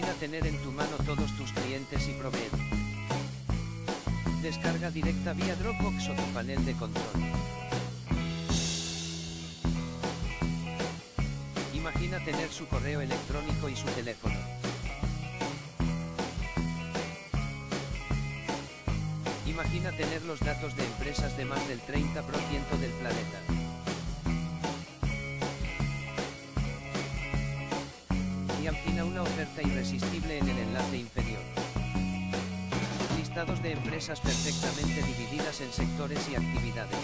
Imagina tener en tu mano todos tus clientes y proveedores. Descarga directa vía Dropbox o tu panel de control. Imagina tener su correo electrónico y su teléfono. Imagina tener los datos de empresas de más del 30% del planeta. Y imagina una oferta irresistible en el enlace inferior. Listados de empresas perfectamente divididas en sectores y actividades.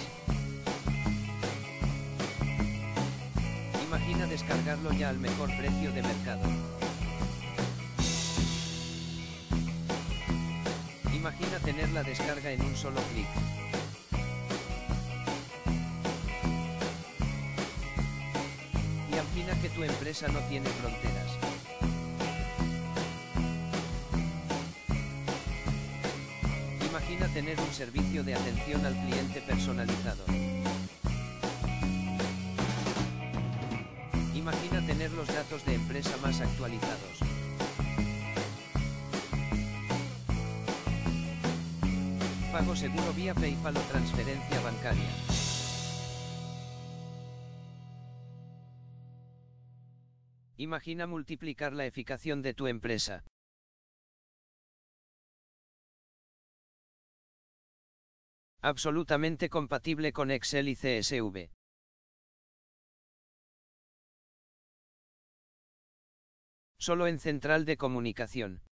Imagina descargarlo ya al mejor precio de mercado. Imagina tener la descarga en un solo clic. Imagina que tu empresa no tiene fronteras. Imagina tener un servicio de atención al cliente personalizado. Imagina tener los datos de empresa más actualizados. Pago seguro vía PayPal o transferencia bancaria. Imagina multiplicar la eficacia de tu empresa. Absolutamente compatible con Excel y CSV. Solo en central de comunicación.